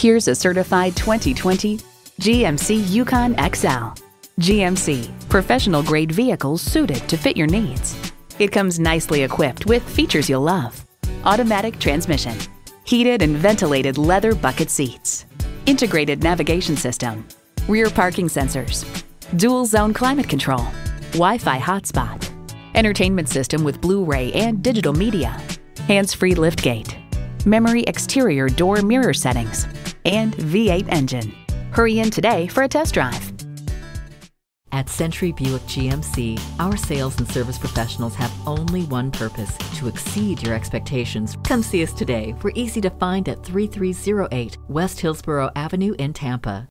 Here's a certified 2020 GMC Yukon XL. GMC, professional grade vehicles suited to fit your needs. It comes nicely equipped with features you'll love. Automatic transmission, heated and ventilated leather bucket seats, integrated navigation system, rear parking sensors, dual zone climate control, Wi-Fi hotspot, entertainment system with Blu-ray and digital media, hands-free liftgate, memory exterior door mirror settings, and V8 engine. Hurry in today for a test drive. At Century Buick GMC, our sales and service professionals have only one purpose to exceed your expectations. Come see us today. We're easy to find at 3308 West Hillsborough Avenue in Tampa.